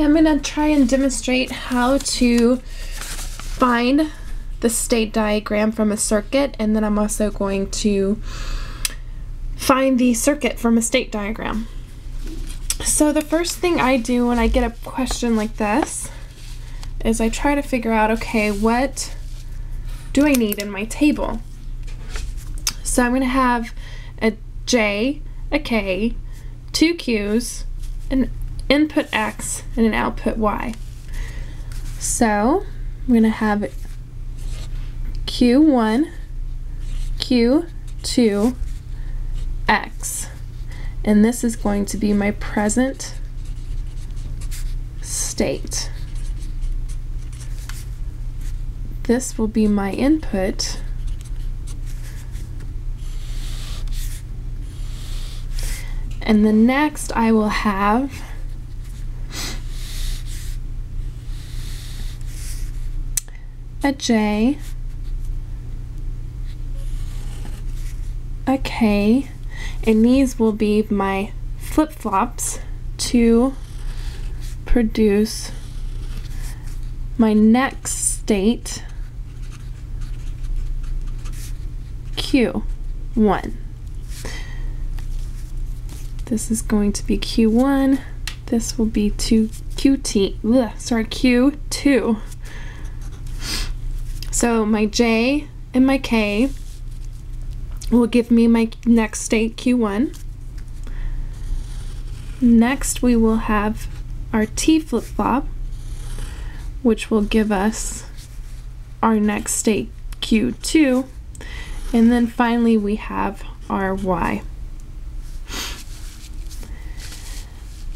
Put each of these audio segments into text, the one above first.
I'm gonna try and demonstrate how to find the state diagram from a circuit and then I'm also going to find the circuit from a state diagram. So the first thing I do when I get a question like this is I try to figure out, okay, what do I need in my table? So I'm going to have a J, a K, two Qs, an input X, and an output Y. So I'm going to have Q1, Q2, X. And this is going to be my present state. This will be my input. And the next I will have a J, a K, and these will be my flip-flops to produce my next state Q1. This is going to be Q1. This will be 2 QT, ugh, sorry, Q2. So my J and my K will give me my next state Q1. Next we will have our T flip-flop, which will give us our next state Q2. And then finally we have our Y.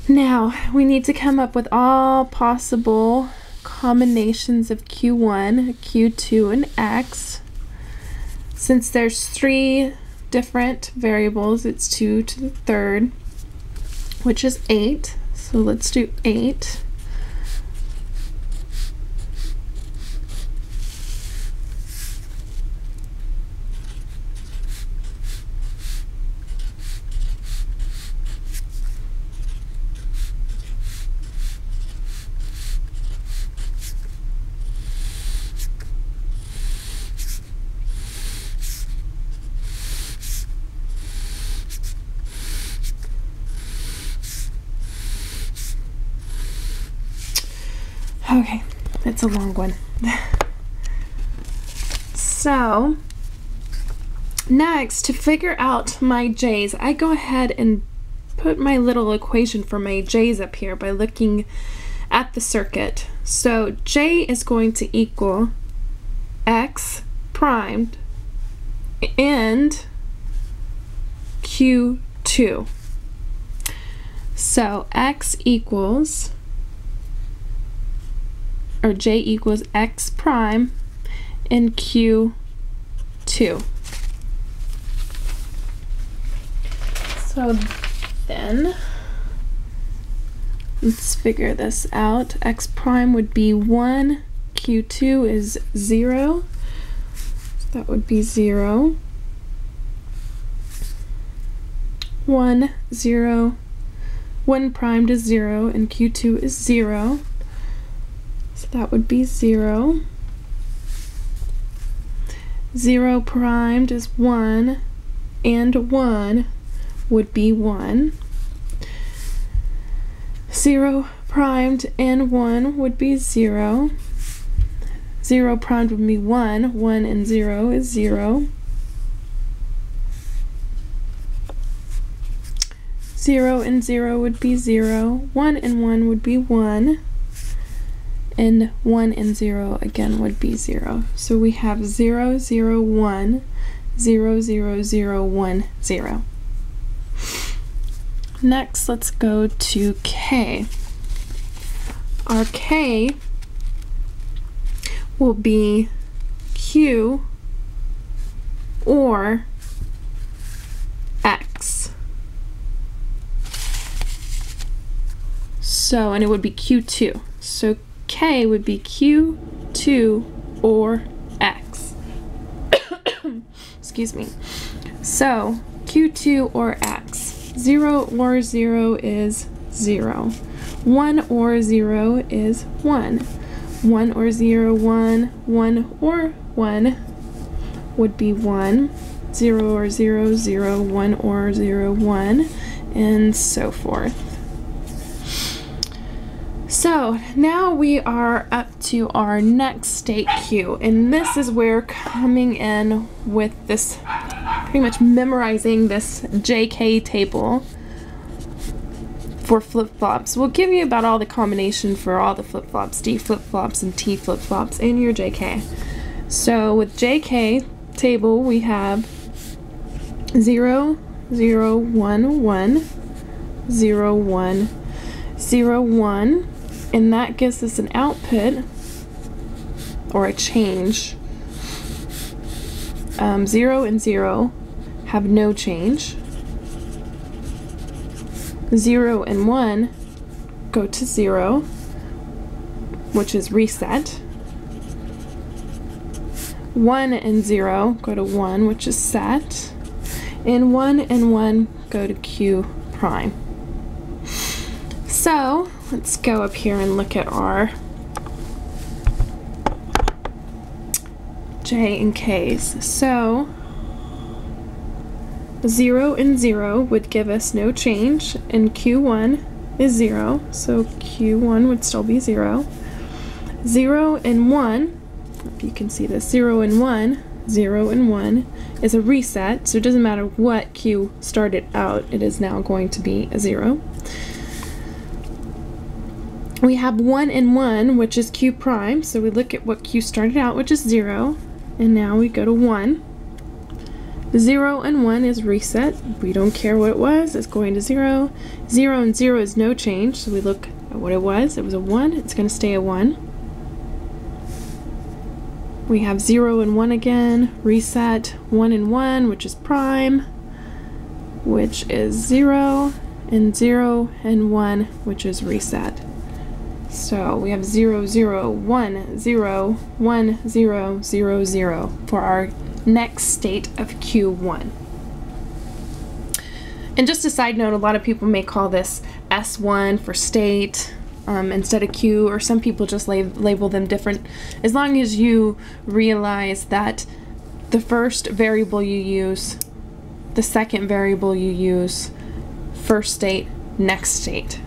Now we need to come up with all possible combinations of Q1, Q2, and X. Since there's three different variables, it's 2 to the third, which is 8. So let's do 8. Okay, it's a long one. so, next, to figure out my j's, I go ahead and put my little equation for my j's up here by looking at the circuit. So, j is going to equal x primed and q2. So, x equals or j equals x prime in q2. So then, let's figure this out. x prime would be 1, q2 is 0, so that would be 0. 1, 0, 1 primed is 0, and q2 is 0 that would be 0. 0 primed is 1, and 1 would be 1. 0 primed and 1 would be 0. 0 primed would be 1. 1 and 0 is 0. 0 and 0 would be 0. 1 and 1 would be 1 and 1 and 0 again would be 0. So we have 0, 0, 1, 0, 0, 0, 1, 0. Next, let's go to K. Our K will be Q or X. So, and it would be Q2. So K would be Q2 or X. Excuse me. So Q2 or X. 0 or 0 is 0. 1 or 0 is 1. 1 or 0, 1, 1 or 1 would be 1. 0 or 0, 0, 1 or 0, 1, and so forth. So now we are up to our next state Q, and this is where coming in with this, pretty much memorizing this JK table for flip-flops will give you about all the combination for all the flip-flops, D flip-flops and T flip-flops in your JK. So with JK table we have 0, 0, 1, 1, 0, 1, 0, 1, and that gives us an output or a change. Um, 0 and 0 have no change. 0 and 1 go to 0, which is reset. 1 and 0 go to 1, which is set. And 1 and 1 go to Q prime. So, let's go up here and look at our J and K's. So, 0 and 0 would give us no change, and Q1 is 0, so Q1 would still be 0. 0 and 1, if you can see this, 0 and 1, 0 and 1 is a reset, so it doesn't matter what Q started out, it is now going to be a 0. We have 1 and 1, which is Q prime, so we look at what Q started out, which is 0, and now we go to 1. 0 and 1 is reset. We don't care what it was. It's going to 0. 0 and 0 is no change. So we look at what it was. It was a 1. It's going to stay a 1. We have 0 and 1 again. Reset. 1 and 1, which is prime, which is 0. And 0 and 1, which is reset. So we have 0, 0, 1, 0, 1, 0, 0, 0 for our next state of Q1. And just a side note, a lot of people may call this S1 for state um, instead of Q, or some people just lab label them different. As long as you realize that the first variable you use, the second variable you use, first state, next state.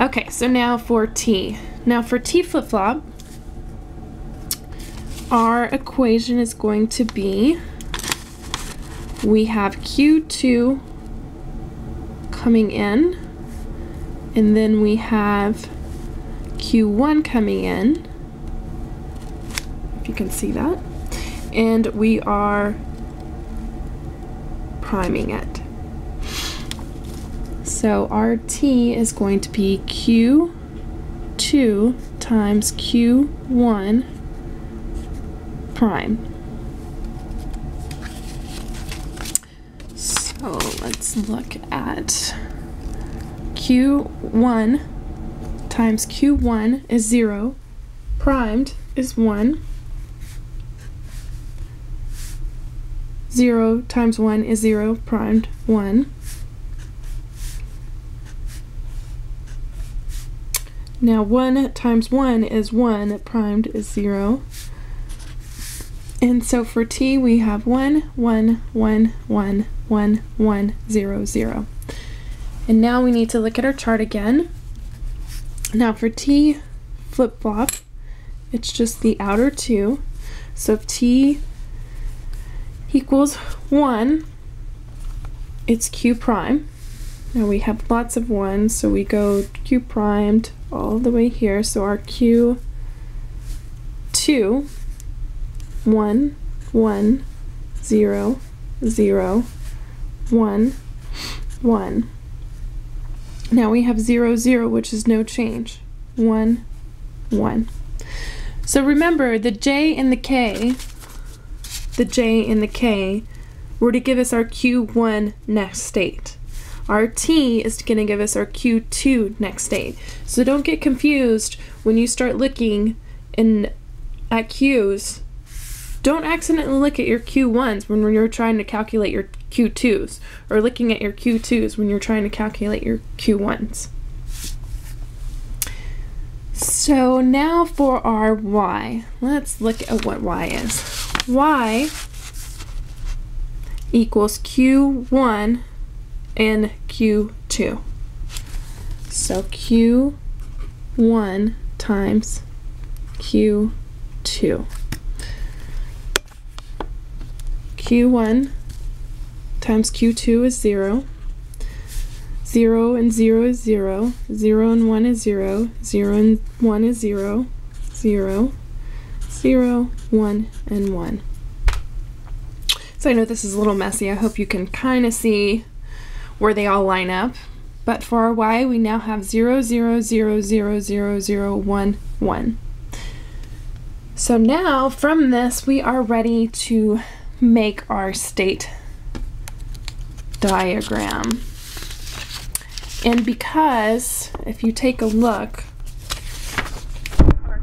Okay, so now for T. Now for T flip-flop, our equation is going to be we have Q2 coming in and then we have Q1 coming in if you can see that and we are priming it so our T is going to be Q2 times Q1 prime. So let's look at Q1 times Q1 is 0, primed is 1, 0 times 1 is 0, primed 1. Now 1 times 1 is 1, primed is 0. And so for t, we have 1, 1, 1, 1, 1, 1, 0, 0. And now we need to look at our chart again. Now for t flip-flop, it's just the outer 2. So if t equals 1, it's q prime. Now we have lots of 1s, so we go q primed all the way here. So our q2 one, one, zero, zero, one, one. Now we have zero, zero, which is no change. One, one. So remember, the J and the K, the J and the K, were to give us our Q1 next state. Our T is going to give us our Q2 next state. So don't get confused when you start looking in at Q's don't accidentally look at your Q1s when you're trying to calculate your Q2s, or looking at your Q2s when you're trying to calculate your Q1s. So now for our y. Let's look at what y is. y equals q1 and q2. So q1 times q2. q1 times q2 is 0. 0 and 0 is 0. 0 and 1 is 0. 0 and 1 is 0. 0. 0, 1, and 1. So I know this is a little messy. I hope you can kind of see where they all line up. But for our y, we now have 0, 0, 0, 0, 0, 0, 1, 1. So now from this, we are ready to make our state diagram. And because, if you take a look, our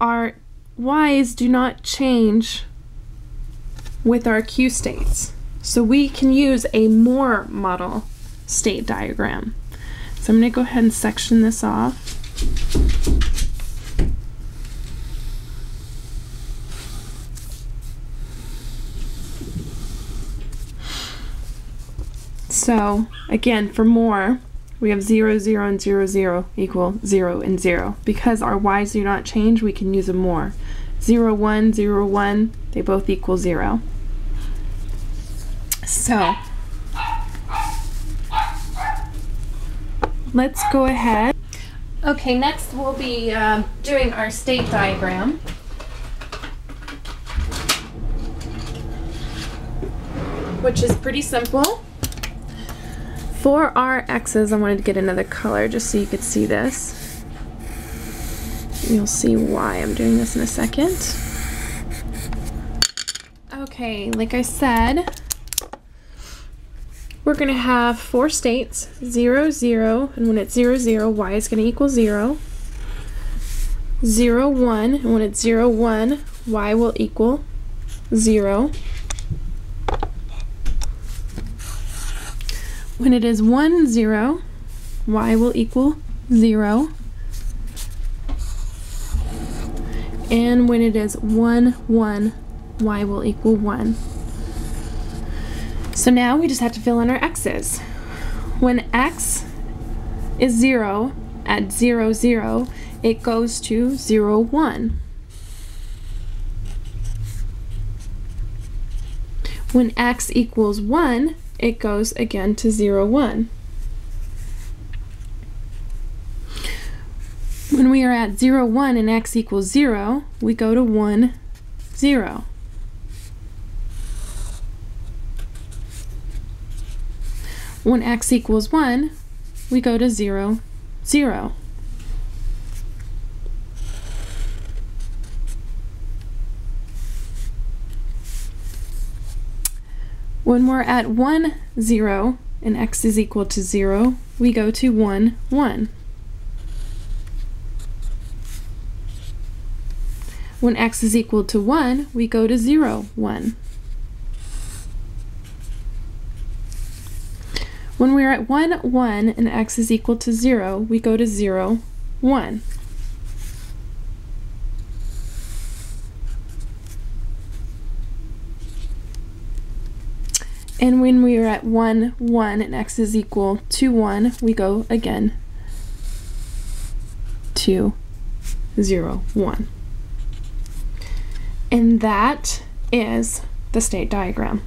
our y's do not change with our q states. So we can use a Moore model state diagram. So I'm going to go ahead and section this off. So again, for Moore, we have 0, 0, and 0, 0 equal 0 and 0. Because our y's do not change, we can use a Moore. 0, 1, 0, 1, they both equal 0. So, let's go ahead. Okay, next we'll be um, doing our state diagram. Which is pretty simple. For our x's, I wanted to get another color just so you could see this. You'll see why I'm doing this in a second. Okay, like I said, we're going to have four states, 0, 0, and when it's 0, 0, y is going to equal 0. 0, 1, and when it's 0, 1, y will equal 0. When it is 1, 0, y will equal 0. And when it is 1, 1, y will equal 1. So now we just have to fill in our x's. When x is 0 at 0, 0, it goes to 0, 1. When x equals 1, it goes again to 0, 1. When we are at 0, 1 and x equals 0, we go to 1, 0. When x equals 1, we go to 0, 0. When we're at 1, 0, and x is equal to 0, we go to 1, 1. When x is equal to 1, we go to 0, 1. When we're at 1, 1, and x is equal to 0, we go to 0, 1. And when we are at 1, 1, and x is equal to 1, we go again to 0, 1. And that is the state diagram.